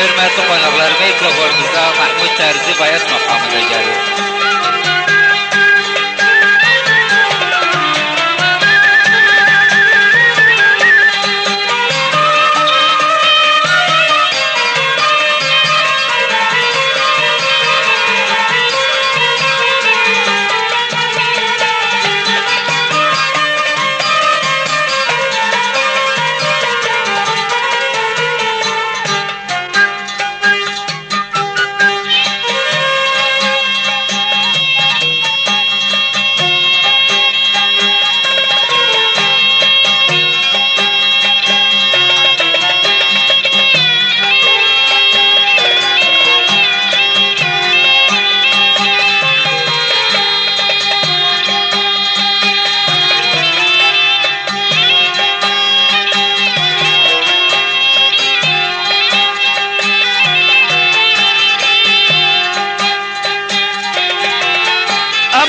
Hörmətli qonaqlar, mikrofonunuzda Mahmud Tərzi Bayat maqamında gəlir.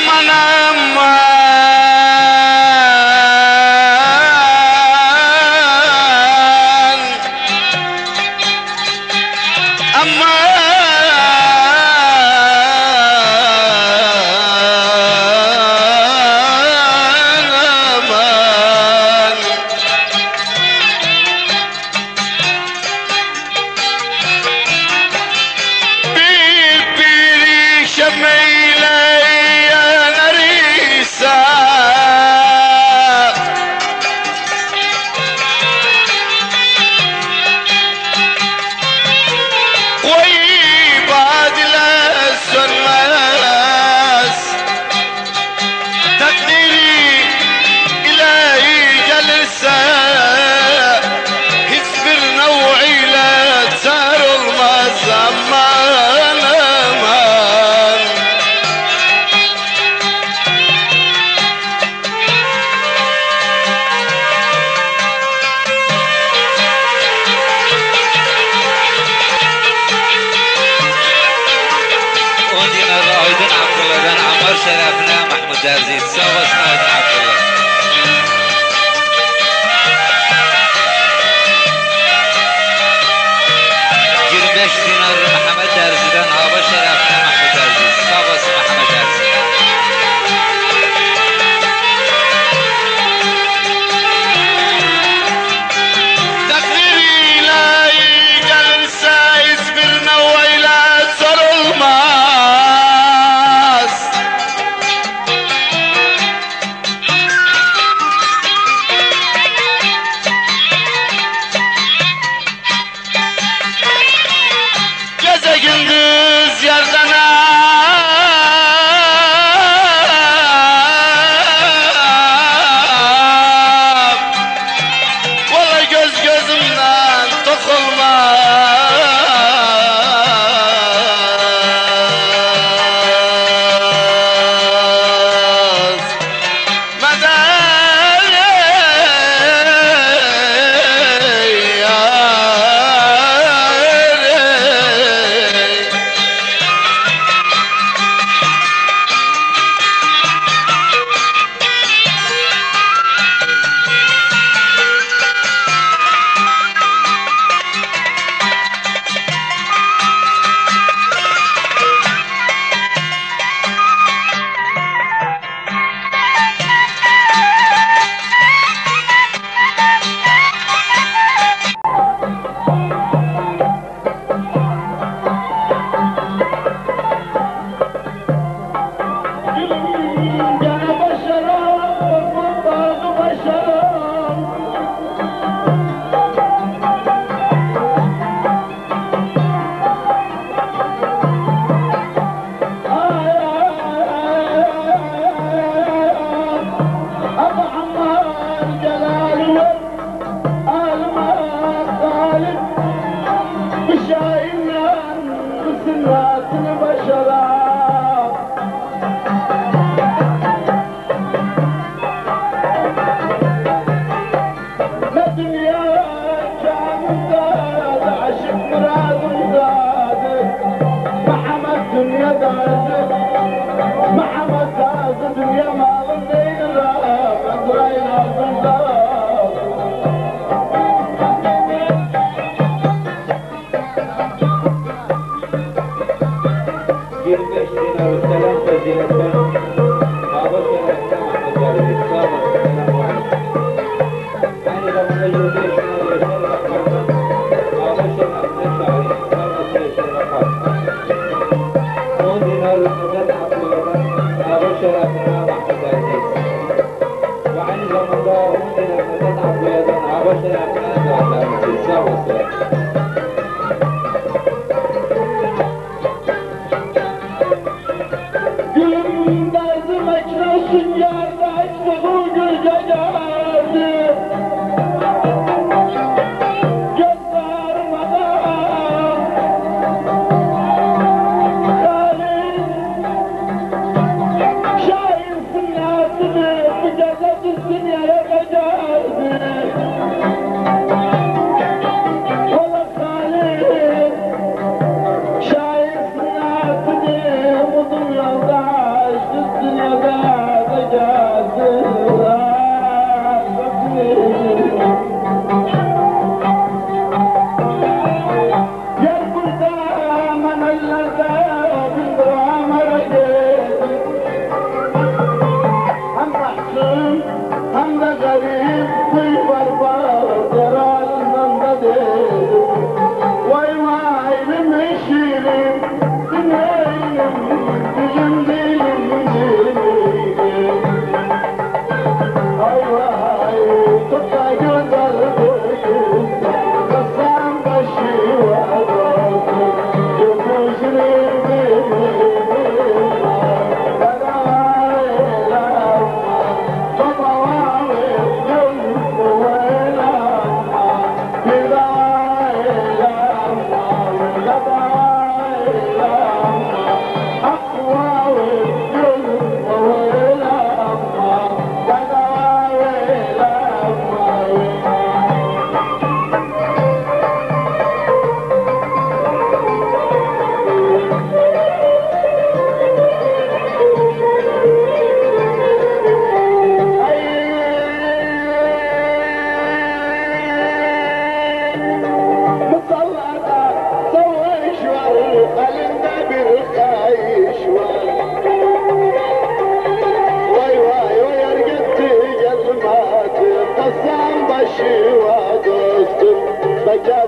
منام David Silva Thank you. like that.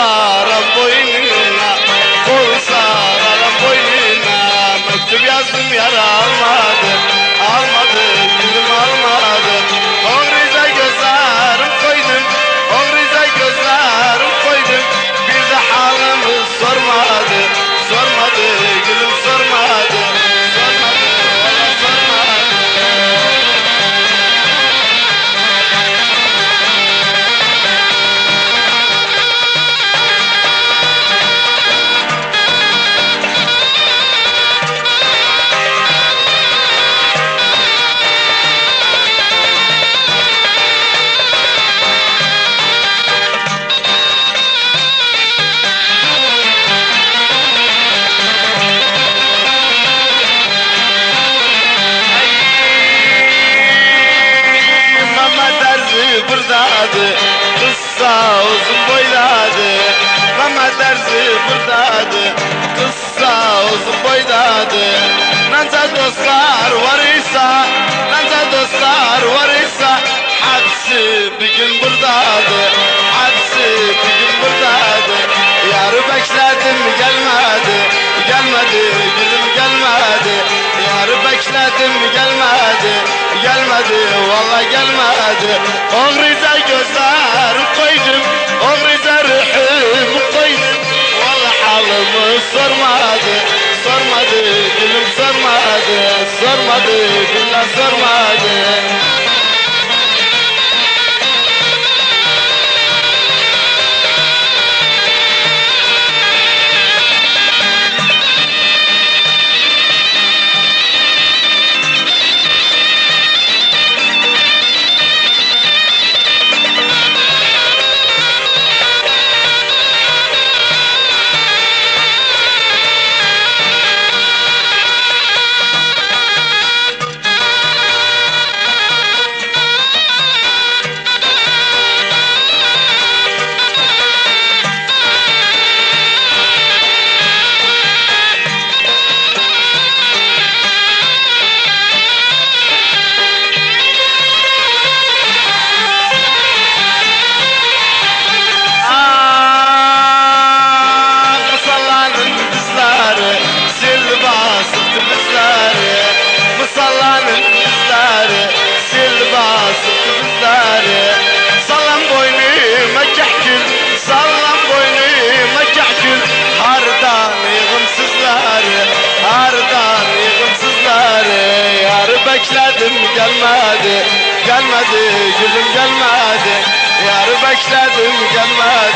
सा olmadı Nanca dostlar var ise Nanca dostlar var ise Hepsi bir gün buradadı Hepsi bir gün buradadı Yarı bekledim gelmedi. Gelmedi gülüm gelmedi. Yarı bekledim gelmedi. Gelmedi valla gelmedi. Oğriza göz عليك الأخضر وعدك başladım canlar.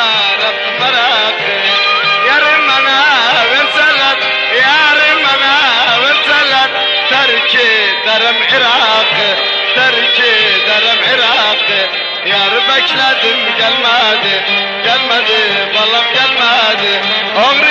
Haraptı marakı Yarım bana verseler bana verseler Terk ederim Irak'ı Yar bekledim gelmedi Gelmedi balam gelmedi. Ağrı